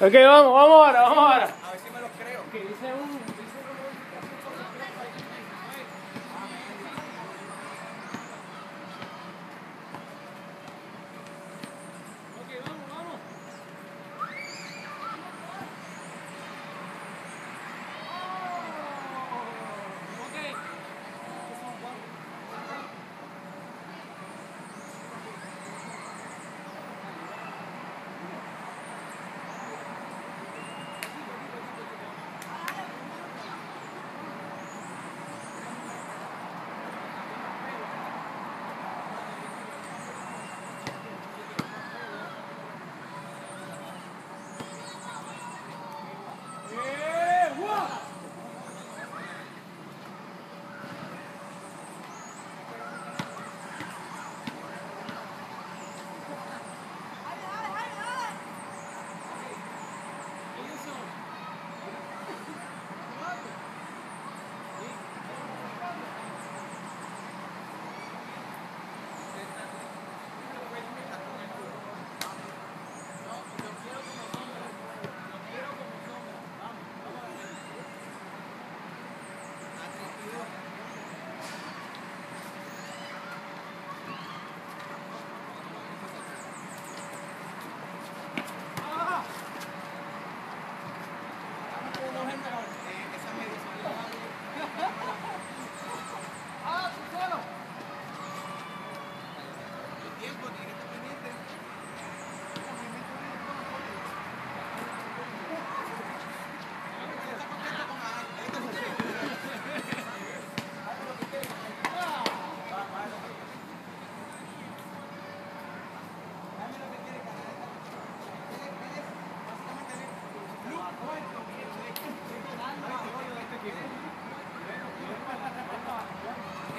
Ok, vamos, vamos ahora, vamos ahora.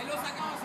Él lo sacaba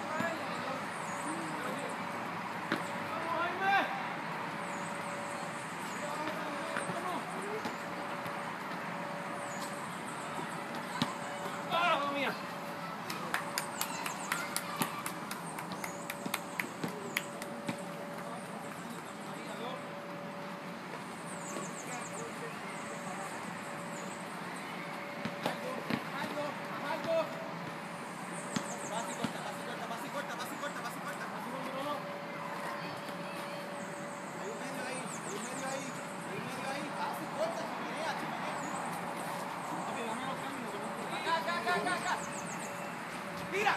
Mira.